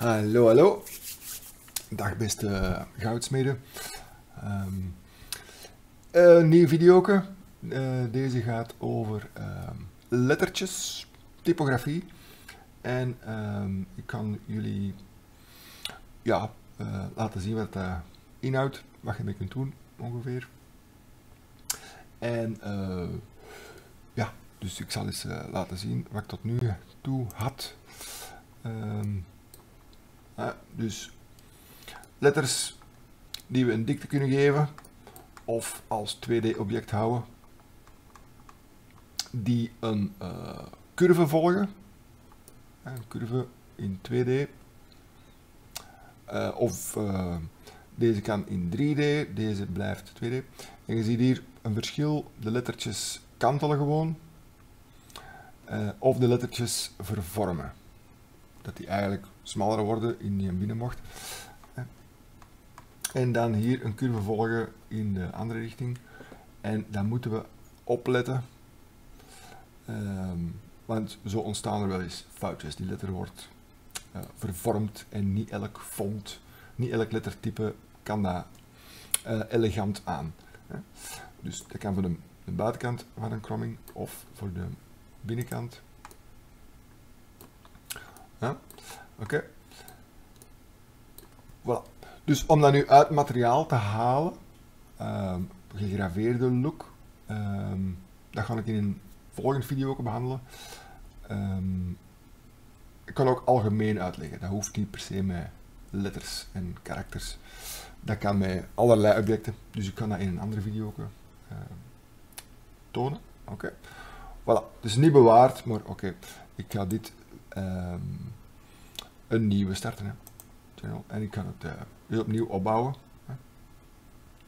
Hallo, hallo. Dag beste goudsmeden. Um, een nieuw video. Uh, deze gaat over um, lettertjes, typografie. En um, ik kan jullie ja, uh, laten zien wat dat inhoudt, wat je mee kunt doen ongeveer. En uh, ja, dus ik zal eens laten zien wat ik tot nu toe had. Dus letters die we een dikte kunnen geven of als 2D object houden die een uh, curve volgen. Een curve in 2D. Uh, eh, of uh, deze kan in 3D, deze blijft 2D. En je ziet hier een verschil. De lettertjes kantelen gewoon. of de lettertjes vervormen dat die eigenlijk smaller worden in die binnenbocht. En dan hier een curve volgen in de andere richting. En dan moeten we opletten, um, want zo ontstaan er wel eens foutjes. Die letter wordt uh, vervormd en niet elk font, niet elk lettertype kan dat uh, elegant aan. Hè. Dus dat kan voor de, buitenkant van een kromming of voor de binnenkant. Oké. Voilà. Dus om dat nu uit materiaal te halen, um, gegraveerde look, um, dat ga ik in een volgende video ook behandelen. Um, ik kan ook algemeen uitleggen, dat hoeft niet per se met letters en karakters. Dat kan met allerlei objecten, dus ik kan dat in een andere video ook uh, tonen. Oké. Voilà, dus niet bewaard, maar oké, ik ga dit een nieuwe starten. Hè. En ik kan het uh, weer opnieuw opbouwen. Hè.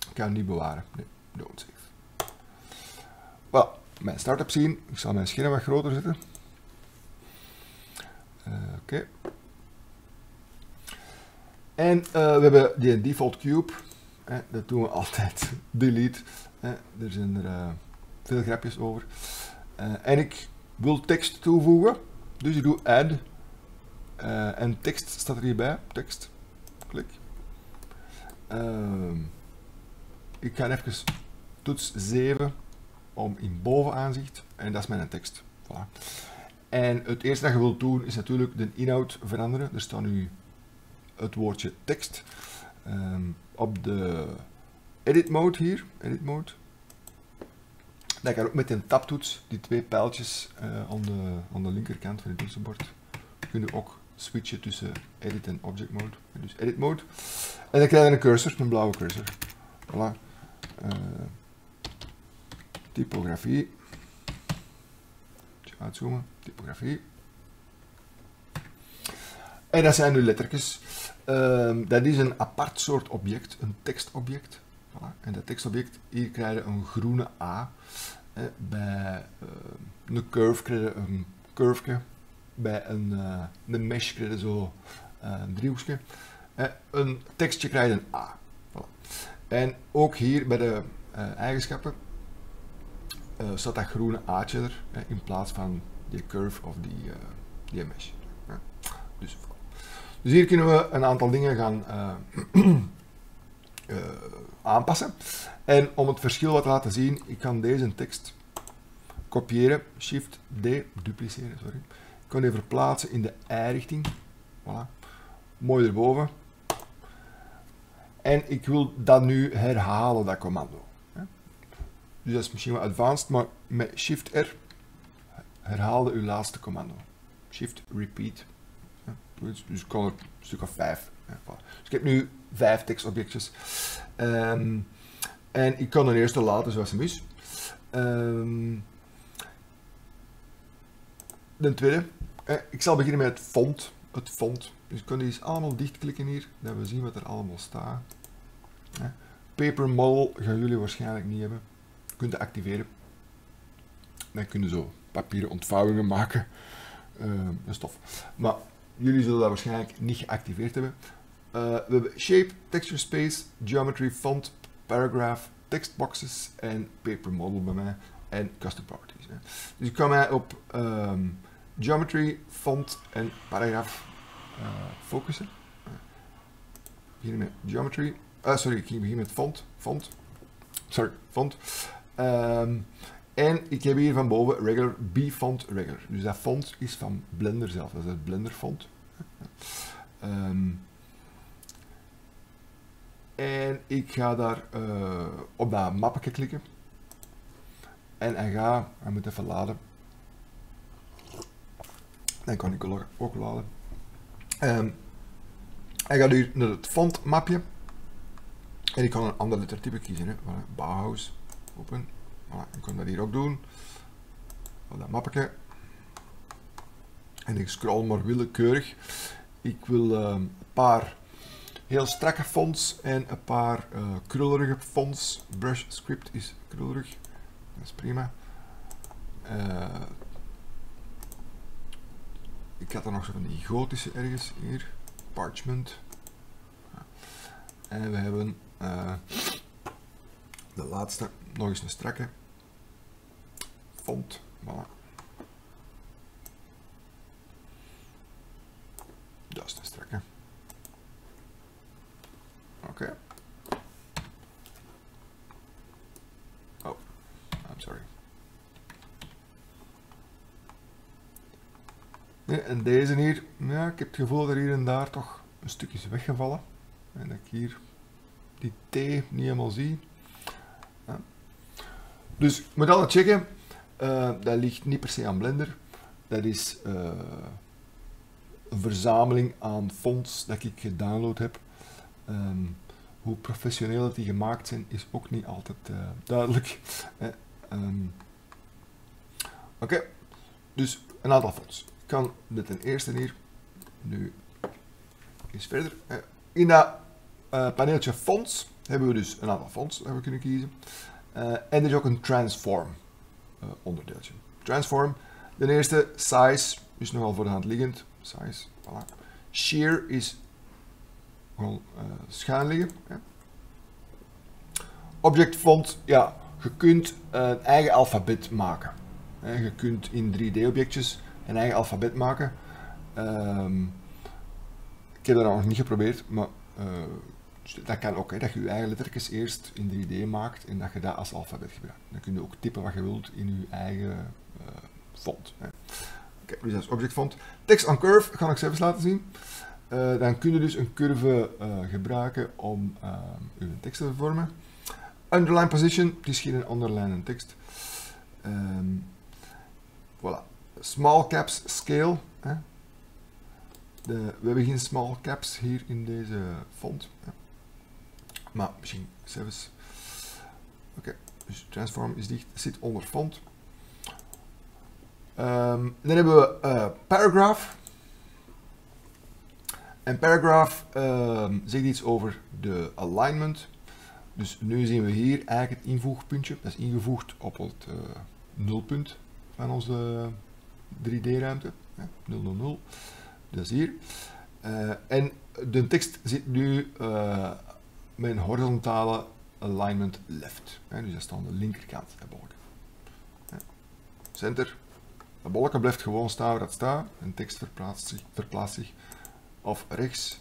Ik kan het niet bewaren. Nee, don't save. Wel, mijn startup zien. Ik zal mijn scherm wat groter zetten. Uh, Oké. En uh, we hebben die default cube. Hè. Dat doen we altijd. Delete. Hè. Er zijn er veel grapjes over. en ik wil tekst toevoegen. Dus ik doe add. Uh, en tekst staat er hierbij. Tekst. Klik. Uh, ik ga even toets 7 om in bovenaanzicht. En dat is mijn tekst. Voilà. En het eerste dat je wilt doen is natuurlijk de inhoud veranderen. Er staat nu het woordje tekst. Um, op de edit mode hier. Edit mode. Dan kan ook met een tabtoets, die twee pijltjes uh, aan, de, de linkerkant van het toetsenbord, kun je ook switchen tussen edit en object mode. Dus edit mode. En dan krijg je een cursor, een blauwe cursor. Voilà. Uh, typografie. Uitzoomen. Typografie. En dat zijn nu lettertjes. Uh, dat is een apart soort object, een tekstobject. Voilà. En dat tekstobject, hier krijg je een groene A. Bij uh, een curve krijg je een curve. Bij een, uh, een mesh krijg je zo een driehoekje. een tekstje krijg een A. En ook hier bij de eigenschappen staat dat groene A'tje er in plaats van die curve of die, die mesh. Dus, dus hier kunnen we een aantal dingen gaan aanpassen. En om het verschil wat te laten zien, ik kan deze tekst kopiëren, shift D, dupliceren, sorry. Kan die verplaatsen in de i-richting. Voilà. Mooi erboven. En ik wil dat nu herhalen, dat commando. Dus dat is misschien wat advanced, maar met shift R herhaalde uw laatste commando. Shift repeat. Dus ik kan er een stuk of vijf. Dus ik heb nu vijf tekstobjectjes. Um, en ik kan een eerste laten zoals hem is. Um, de tweede. Eh, ik zal beginnen met het font. Het font. Dus die eens allemaal dichtklikken hier. Dat we zien wat er allemaal staat. Eh, paper model gaan jullie waarschijnlijk niet hebben. Je kunt het activeren. Dan kunnen zo papieren ontvouwingen maken. Uh, dat is tof. Maar jullie zullen dat waarschijnlijk niet geactiveerd hebben. We hebben shape, texture space, geometry, font, paragraph, textboxes en paper model bij mij en custom properties. Hè. Dus ik kan mij op um, geometry, font en paragraph uh, focussen. Uh, beginnen met geometry. Uh, sorry, ik begin met font. Font. Sorry, font. Um, en ik heb hier van boven regular B-font regular. Dus dat font is van Blender zelf. Dat is het Blender font. Um, en ik ga daar op dat mappetje klikken. En hij gaat, hij moet even laden. Dan kan ik ook laden. Um, hij gaat hier naar het fontmapje. En ik kan een ander lettertype kiezen. Hè. Voilà, Bauhaus. Open. Voilà, ik kan dat hier ook doen. Dat mappetje. En ik scroll maar willekeurig. Ik wil um, een paar heel strakke fonts en een paar uh, krullerige fonts. Brush script is krullerig. Dat is prima. Uh, ik had er nog zo van die gotische ergens hier. Parchment. En we hebben uh, de laatste, nog eens een strakke font. Voilà. Is een strakke. Oké. En deze hier, ja, ik heb het gevoel dat er hier en daar toch een stukje is weggevallen. En dat ik hier die T niet helemaal zie. Dus ik moet altijd checken. Uh, dat ligt niet per se aan Blender. Dat is uh, een verzameling aan fonts dat ik gedownload heb. Um, hoe professioneel die gemaakt zijn, is ook niet altijd uh, duidelijk. Um, Oké, dus een aantal fonts. Kan dit ten eerste hier nu eens verder. in dat uh, paneeltje fonts hebben we dus een aantal fonts dat we kunnen kiezen. Uh, en er is ook een transform onderdeeltje. Transform, de eerste, size, is nogal voor de hand liggend. Size, voilà. Shear is gewoon schuin liggen. Object font, ja, je kunt een eigen alfabet maken. Je kunt in 3D-objectjes een eigen alfabet maken. Um, ik heb dat nog niet geprobeerd, maar uh, dat kan ook, hè, dat je je eigen lettertjes eerst in 3D maakt en dat je dat als alfabet gebruikt. Dan kun je ook typen wat je wilt in je eigen uh, font. Hè. Okay, dus dat is object font. Text on curve ga ik zelfs laten zien. Uh, dan kun je dus een curve gebruiken om je tekst te vormen. Underline position, het is geen underline tekst. Um, voilà. Small caps scale. Hè. De, we hebben geen small caps hier in deze font. Ja. Maar misschien zelfs. Oké, dus transform is dicht, zit onder font. Um, dan hebben we uh, paragraph. En paragraph um, zegt iets over de alignment. Dus nu zien we hier eigenlijk het invoegpuntje. Dat is ingevoegd op het uh, nulpunt van onze 3D-ruimte. Ja, 000. Dat is hier. Uh, en de tekst zit nu uh, met horizontale alignment left. Hè, dus dat staat aan de linkerkant, de bolken. Ja. Center. De bolken blijft gewoon staan waar dat staat. En tekst verplaatst zich, verplaatst zich. Of rechts.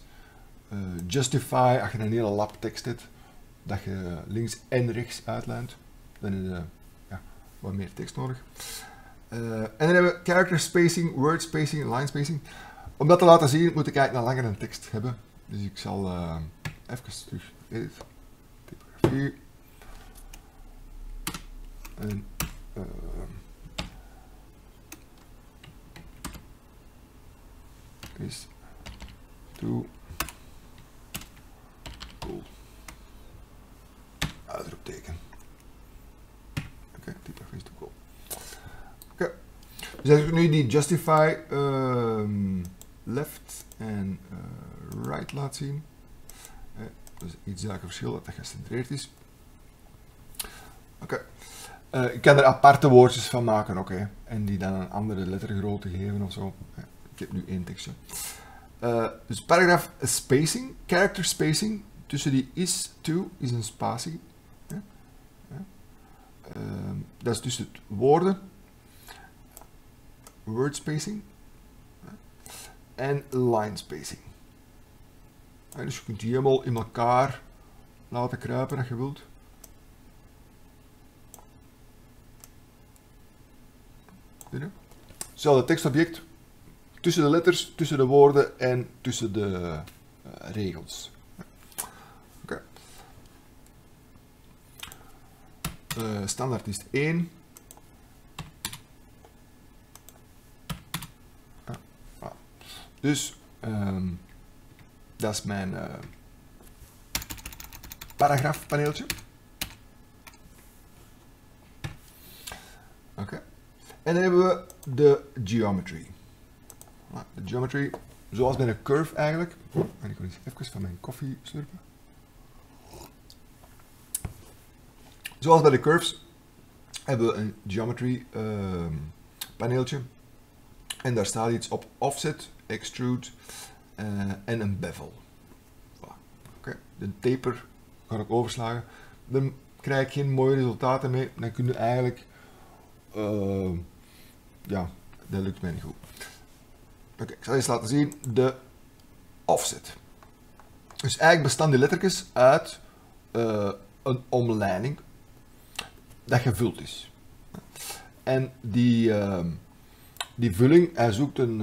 Uh, justify, als je een hele lap tekst hebt, dat je links en rechts uitlijnt. Dan is ja, wat meer tekst nodig. En dan hebben we character spacing, word spacing, line spacing. Om dat te laten zien moet ik eigenlijk een langere tekst hebben. Dus ik zal uh, even terug edit, typografie. En is to cool. Uitroepteken. Oké, okay, typografie is to cool. Oké. Okay. Dus als ik nu die justify um, left en uh, right laat zien. Eh, dus iets dat verschil dat dat gecentreerd is. Oké. Uh, ik kan er aparte woordjes van maken, oké. En die dan een andere lettergrootte geven of zo. Ik heb nu één tekstje. Dus paragraaf spacing, character spacing, tussen die is to is een spatie. Uh, dat is tussen woorden. Word spacing. en line spacing. dus je kunt die helemaal in elkaar laten kruipen als je wilt. Hetzelfde tekstobject tussen de letters, tussen de woorden en tussen de uh, regels. Oké. Uh, standaard is 1. Dus um, dat is mijn uh, paragraafpaneeltje. Oké. En dan hebben we de geometry. De geometry, zoals bij een curve eigenlijk. En ik wil eens even van mijn koffie slurpen. Zoals bij de curves hebben we een geometry uh, paneeltje. En daar staat iets op offset, extrude uh, en een bevel. Okay. De taper ga ik overslagen. Dan krijg ik geen mooie resultaten mee. Dan kun je eigenlijk uh, ja, dat lukt mij niet goed. Oké, ik zal eens laten zien de offset. Dus eigenlijk bestaan die lettertjes uit uh, een omleiding dat gevuld is. En die, die vulling, hij zoekt een,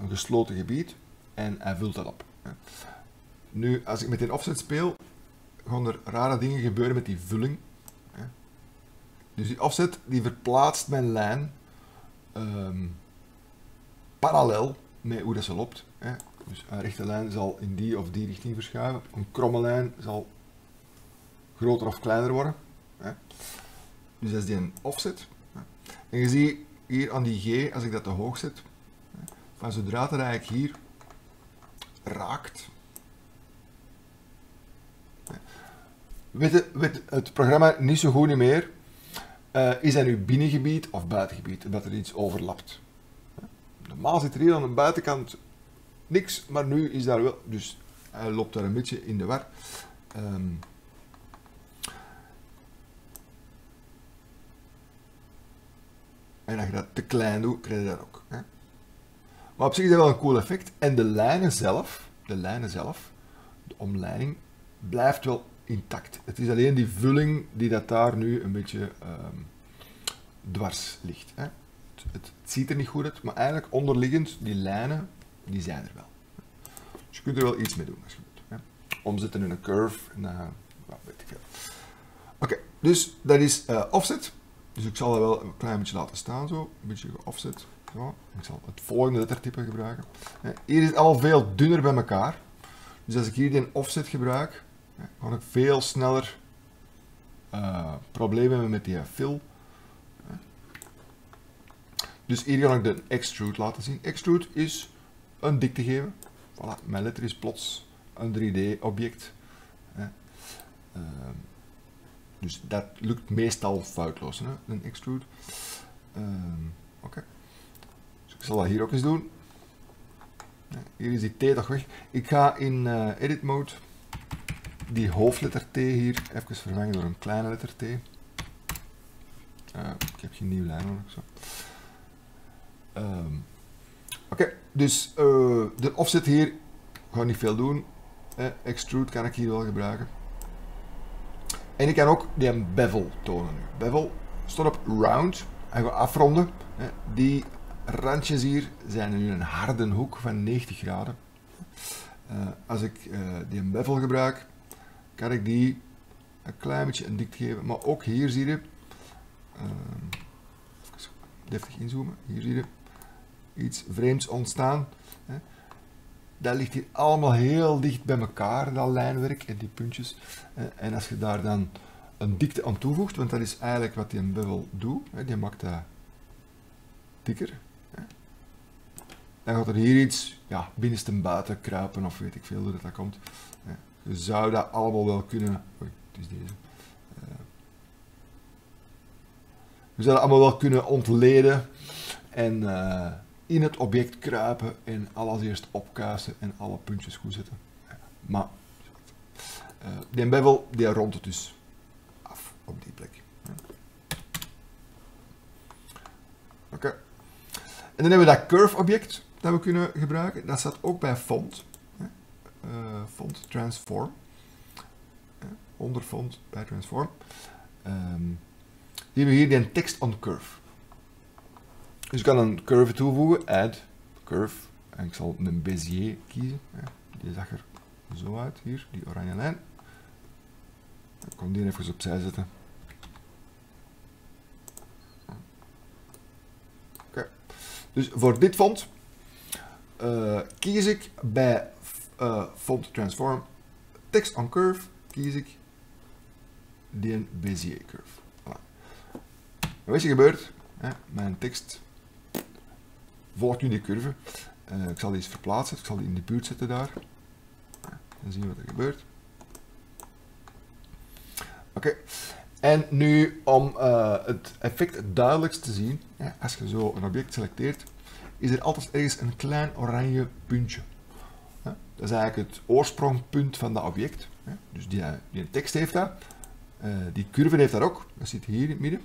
een, gesloten gebied en hij vult dat op. Nu, als ik met die offset speel, gaan er rare dingen gebeuren met die vulling. Dus die offset die verplaatst mijn lijn um, parallel met hoe dat ze loopt. Dus een rechte lijn zal in die of die richting verschuiven. Een kromme lijn zal groter of kleiner worden. Dus dat is die een offset. En je ziet hier aan die G, als ik dat te hoog zet, van zodra het eigenlijk hier raakt, weet het programma niet zo goed meer uh, is dat nu binnengebied of buitengebied, dat er iets overlapt. Normaal zit er hier aan de buitenkant niks, maar nu is daar wel, dus hij loopt daar een beetje in de war. Um, en als je dat te klein doet, krijg je dat ook. Hè? Op zich is dat wel een cool effect. En de lijnen zelf, de lijnen zelf, de omleiding, blijft wel intact. Het is alleen die vulling die dat daar nu een beetje um, dwars ligt. Hè. Het, ziet er niet goed uit, maar eigenlijk onderliggend, die lijnen, die zijn er wel. Dus je kunt er wel iets mee doen als je wilt. Hè. Omzetten in een curve, naar, weet ik veel. Oké, dus dat is uh, offset. Dus ik zal dat wel een klein beetje laten staan zo, een beetje offset. Ik zal het volgende lettertype gebruiken. Hier is het allemaal veel dunner bij elkaar. Dus als ik hier die offset gebruik, kan ik veel sneller uh, problemen hebben met die fill. Dus hier ga ik de extrude laten zien. Extrude is een dikte geven. Voilà, mijn letter is plots een 3D object. Uh, dus dat lukt meestal foutloos, een extrude. Uh, Oké. Ik zal dat hier ook eens doen. Hier is die T toch weg. Ik ga in uh, edit mode die hoofdletter T hier even vervangen door een kleine letter T. Uh, ik heb geen nieuwe lijn nodig. Um, Oké, dus uh, de offset hier ga niet veel doen. Eh, extrude kan ik hier wel gebruiken. En ik kan ook die bevel tonen nu. Bevel staat op round. Hij gaat afronden. Die randjes hier zijn nu een harde hoek van 90 graden. Uh, als ik uh, die bevel gebruik, kan ik die een klein beetje een dikte geven. Maar ook hier zie je, uh, even deftig inzoomen, hier zie je iets vreemds ontstaan. Hè. Dat ligt hier allemaal heel dicht bij elkaar, dat lijnwerk en die puntjes. En als je daar dan een dikte aan toevoegt, want dat is eigenlijk wat die bevel doet, hè, die maakt dat dikker. Dan gaat er hier iets ja, binnenste buiten kruipen of weet ik veel hoe dat, dat komt. Je zou dat allemaal wel kunnen. Oei, het is deze. We zouden allemaal wel kunnen ontleden en uh, in het object kruipen en alles eerst opkuisen en alle puntjes goed zetten. Maar uh, die bevel die rondt het dus af op die plek. Oké. En dan hebben we dat curve object. Dat we kunnen gebruiken, dat staat ook bij font. Uh, font transform. onder font bij transform. Um, die hebben hier die text on curve. Dus ik kan een curve toevoegen, add curve. En ik zal een Bezier kiezen. Die zag er zo uit hier, die oranje lijn. Ik kan die even opzij zetten. Dus voor dit font uh, kies ik bij uh, font transform text on curve kies ik die Bezier curve. Wat is er gebeurd? Mijn tekst volgt nu die curve. Uh, ik zal die eens verplaatsen. Ik zal die in de buurt zetten daar. Dan zien wat er gebeurt. Oké. En nu om het effect duidelijkst te zien, als je zo een object selecteert, is er altijd ergens een klein oranje puntje. Dat is eigenlijk het oorsprongpunt van dat object. Dus die, die tekst heeft dat. Uh, die curve heeft dat ook. Dat zit hier in het midden.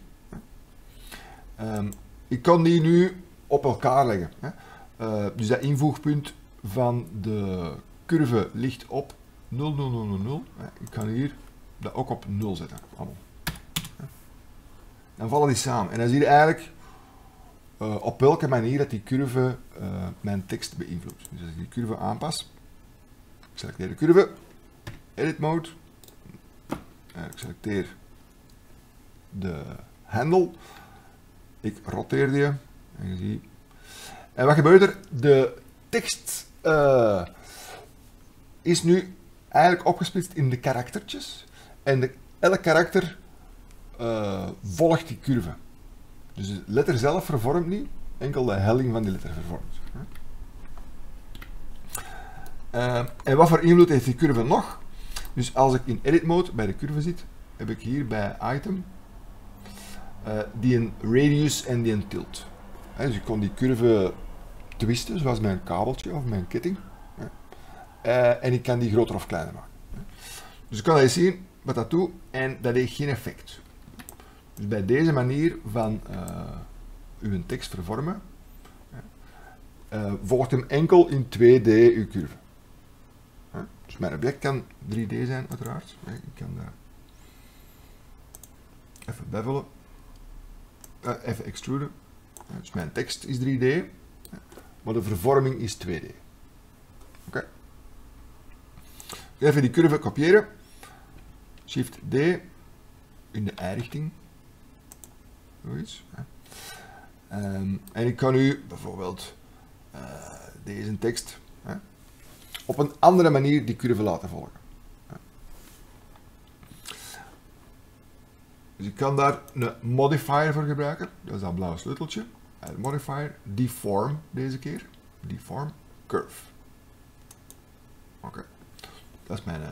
Um, ik kan die nu op elkaar leggen. Uh, dus dat invoegpunt van de curve ligt op 0, 0, 0, 0, 0. Ik kan hier dat ook op 0 zetten. Dan vallen die samen. En dan zie je eigenlijk uh, op welke manier dat die curve uh, mijn tekst beïnvloedt. Dus als ik die curve aanpas, ik selecteer de curve, edit mode, uh, ik selecteer de handle, ik roteer die en je ziet. En wat gebeurt er? De tekst is nu eigenlijk opgesplitst in de karaktertjes. En elk karakter volgt die curve. Dus de letter zelf vervormt niet, enkel de helling van die letter vervormt. Uh, en wat voor invloed heeft die curve nog? Dus als ik in edit mode bij de curve zit, heb ik hier bij item uh, die een radius en die een tilt. dus ik kon die curve twisten, zoals mijn kabeltje of mijn ketting. En ik kan die groter of kleiner maken. Dus ik kan eens zien wat dat doet en dat heeft geen effect. Dus bij deze manier van uh, uw tekst vervormen, uh, volgt hem enkel in 2D uw curve. Dus mijn object kan 3D zijn uiteraard. Ik kan daar even bevelen, uh, even extruden. Dus mijn tekst is 3D, maar de vervorming is 2D. Oké. Even die curve kopiëren. Shift D in de y-richting. Zoiets. Um, en ik kan nu bijvoorbeeld uh, deze tekst op een andere manier die curve laten volgen. Dus ik kan daar een modifier voor gebruiken. Dat is dat blauwe sleuteltje. Modifier deform deze keer. Deform curve. Oké. Dat is mijn uh,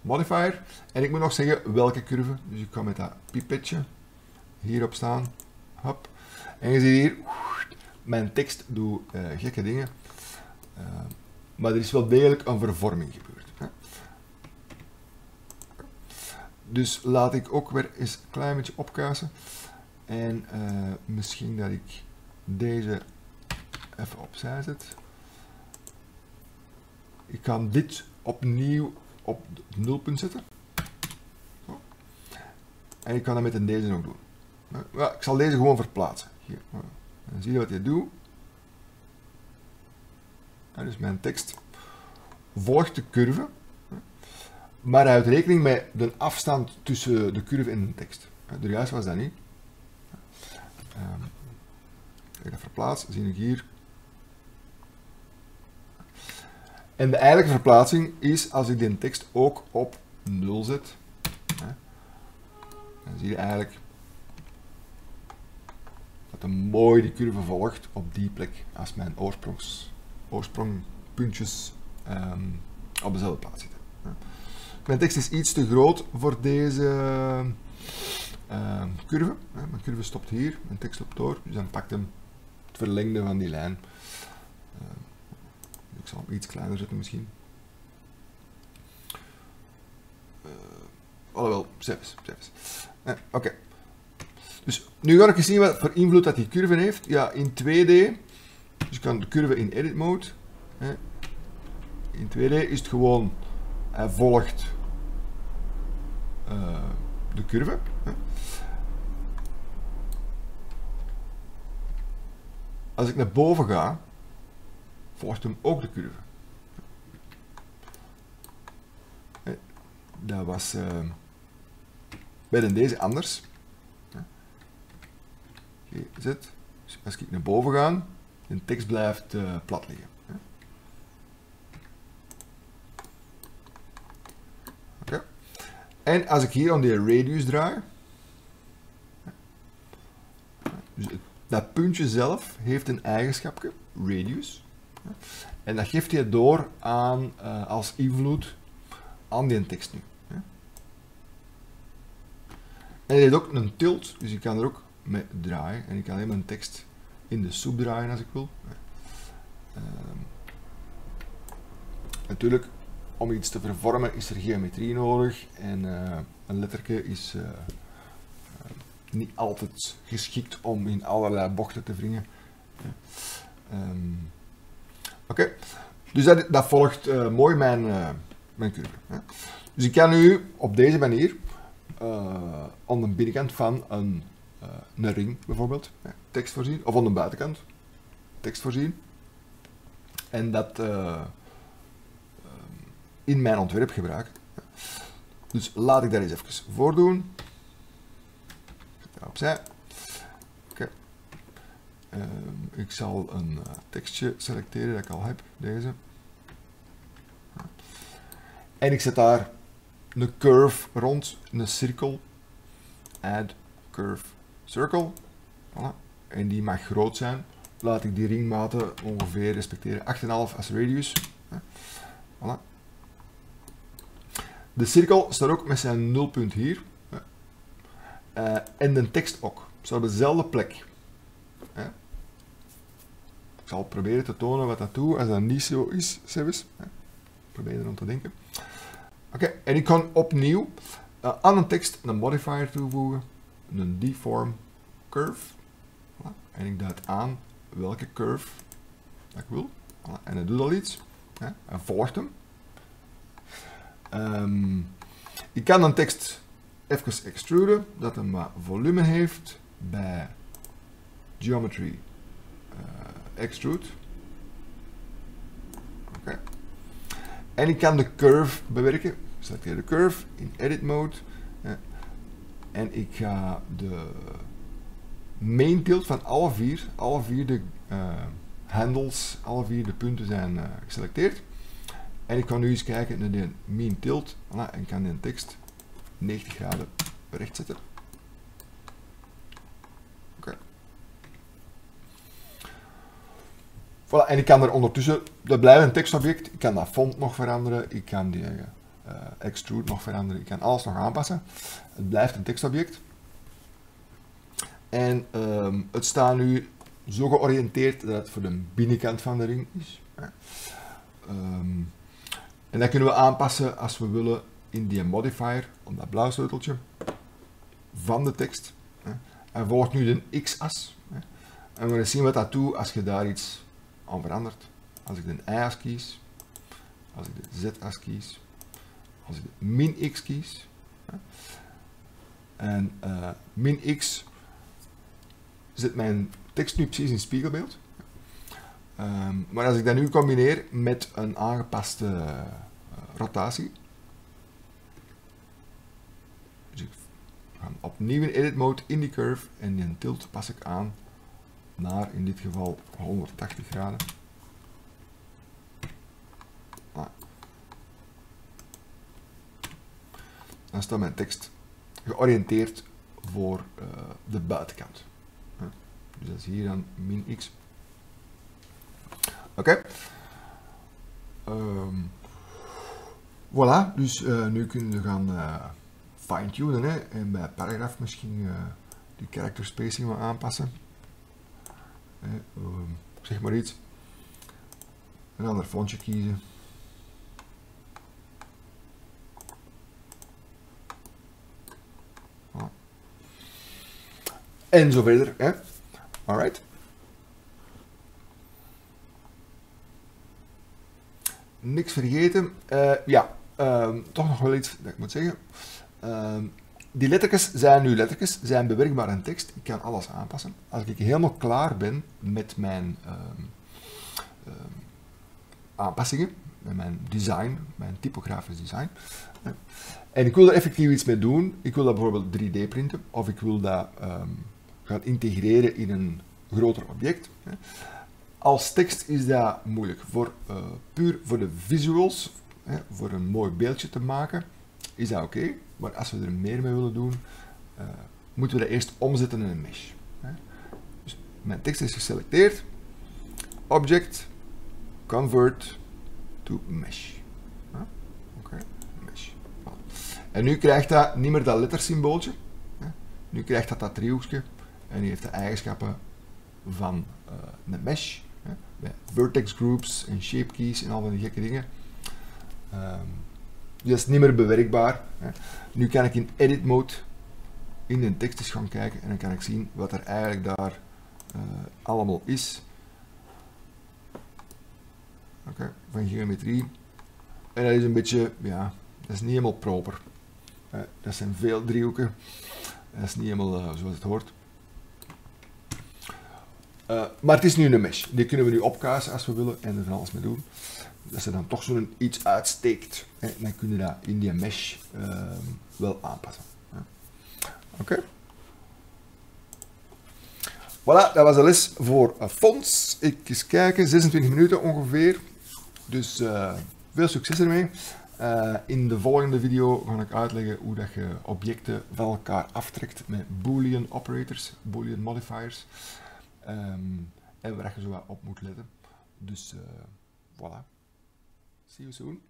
modifier. En ik moet nog zeggen welke curve. Dus ik kan met dat pipetje hierop staan. Hop. En je ziet hier, mijn tekst doet uh, gekke dingen. Uh, maar er is wel degelijk een vervorming gebeurd. Hè. Dus laat ik ook weer eens een klein beetje opkuisen. En uh, misschien dat ik deze even opzij zet. Ik kan dit opnieuw op nulpunt zetten. En ik kan dat met een deze ook doen. Ik zal deze gewoon verplaatsen. Hier. Dan zie je wat je doet. Dus mijn tekst volgt de curve, maar houdt rekening met de afstand tussen de curve en de tekst. De juist was dat niet. Um, ik dat verplaats, zie ik hier En de eigenlijke verplaatsing is als ik de tekst ook op 0 zet. Dan zie je eigenlijk dat een mooi die curve volgt op die plek als mijn oorsprongs, oorsprongpuntjes um, op dezelfde plaats zitten. Mijn tekst is iets te groot voor deze uh, curve. Mijn curve stopt hier, mijn tekst loopt door, dus dan pakt hem het verlengde van die lijn. Uh, ik zal hem iets kleiner zetten misschien. Uh, alhoewel, zelfs. zelfs. Oké. Dus nu ga ik eens zien wat voor invloed dat die curve heeft. Ja, in 2D Dus ik kan de curve in edit mode. Hè. In 2D is het gewoon, hij volgt uh, de curve. Hè. Als ik naar boven ga, volgt hem ook de curve. Dat was uh, bij deze anders. Dus als ik naar boven ga, de tekst blijft uh, plat liggen. En als ik hier aan die radius draai, dus dat puntje zelf heeft een eigenschapje, radius, en dat geeft hij door aan, uh, als invloed aan die tekst nu. En hij heeft ook een tilt, dus ik kan er ook mee draaien. En ik kan alleen mijn tekst in de soep draaien als ik wil. Uh, natuurlijk, om iets te vervormen is er geometrie nodig. En uh, een letterke is uh, niet altijd geschikt om in allerlei bochten te wringen. Um, Oké, dus dat, dat volgt mooi mijn, mijn curve. Dus ik kan nu op deze manier aan de binnenkant van een, uh, een ring bijvoorbeeld tekst voorzien, of aan de buitenkant tekst voorzien. En dat uh, in mijn ontwerp gebruiken. Dus laat ik dat eens even voordoen. Opzij. Okay. ik zal een tekstje selecteren dat ik al heb, deze. En ik zet daar een curve rond, een cirkel. Add curve circle. Voilà. En die mag groot zijn. Laat ik die ringmaten ongeveer respecteren 8,5 als radius. Voilà. De cirkel staat ook met zijn nulpunt hier. Uh, en de tekst ook. Zo op dezelfde plek. Ik zal proberen te tonen wat dat doet als dat niet zo is, zelfs. Probeer erom te denken. Oké, en ik kan opnieuw uh, aan een tekst een modifier toevoegen, een deform curve. En ik duid aan welke curve dat ik wil. En hij doet al iets. Hij volgt hem. Um, ik kan een tekst even extruden, dat een wat volume heeft bij geometry uh, extrude. Oké. En ik kan de curve bewerken selecteer de curve in edit mode. En ik ga de main tilt van alle vier, alle vier de uh, handles, alle vier de punten zijn uh, geselecteerd. En ik kan nu eens kijken naar de main tilt voilà, en kan de tekst 90 graden recht zetten. Voilà, en ik kan er ondertussen, dat blijft een tekstobject, ik kan dat font nog veranderen, ik kan die uh, extrude nog veranderen. Ik kan alles nog aanpassen. Het blijft een tekstobject. En um, het staat nu zo georiënteerd dat het voor de binnenkant van de ring is. Um, en dat kunnen we aanpassen als we willen in die modifier, op dat blauw sleuteltje, van de tekst. En volgt nu de x-as. En we gaan zien wat dat doet als je daar iets aan verandert. Als ik de y-as kies, als ik de z-as kies, als ik min x kies, en uh, min x zet mijn tekst nu precies in spiegelbeeld. Um, maar als ik dat nu combineer met een aangepaste uh, rotatie, dus ik ga opnieuw in edit mode in die curve en die tilt pas ik aan naar in dit geval 180 graden. Dan staat mijn tekst georiënteerd voor uh, de buitenkant. Dus dat is hier dan min x. Oké. Um, voilà, dus uh, nu kunnen we gaan uh, fine-tunen en bij paragraaf misschien die character spacing aanpassen. Um, zeg maar iets. Een ander fontje kiezen. En zo verder. Hè? Alright. niks vergeten. Eh, ja, ehm, toch nog wel iets dat ik moet zeggen. Ehm, die lettertjes zijn nu lettertjes, zijn bewerkbaar in tekst. Ik kan alles aanpassen. Als ik helemaal klaar ben met mijn ehm, aanpassingen, met mijn design, mijn typografisch design, en ik wil er effectief iets mee doen, ik wil dat bijvoorbeeld 3D printen, of ik wil dat gaan integreren in een groter object. Als tekst is dat moeilijk. Voor, eh, puur voor de visuals, hè, voor een mooi beeldje te maken, is dat oké. Maar als we er meer mee willen doen, eh, moeten we dat eerst omzetten in een mesh. Hè. Dus mijn tekst is geselecteerd. Object, convert to mesh. Oké, mesh. En nu krijgt dat niet meer dat lettersymbooltje. Hè. Nu krijgt dat dat driehoekje. En die heeft de eigenschappen van eh, een mesh. Hè. Met vertex groups en shape keys en al die gekke dingen. Ehm, die is niet meer bewerkbaar. Hè. Nu kan ik in edit mode in de tekst gaan kijken en dan kan ik zien wat er eigenlijk daar eh, allemaal is. Oké, van geometrie. En dat is een beetje, ja, dat is niet helemaal proper. Eh, dat zijn veel driehoeken. Dat is niet helemaal zoals het hoort. Eh, maar het is nu een mesh. Die kunnen we nu opkazen als we willen en er van alles mee doen. Dat ze dan toch zo'n iets uitsteekt. En dan kunnen we dat in die mesh ehm, wel aanpassen. Ja. Oké. Voilà, dat was de les voor uh, fonts. Ik eens kijken, 26 minuten ongeveer. Dus eh, veel succes ermee. Eh, in de volgende video ga ik uitleggen hoe dat je objecten van elkaar aftrekt met boolean operators, boolean modifiers. Ehm, en waar je zo wat op moet letten. Dus eh, voilà. See you soon.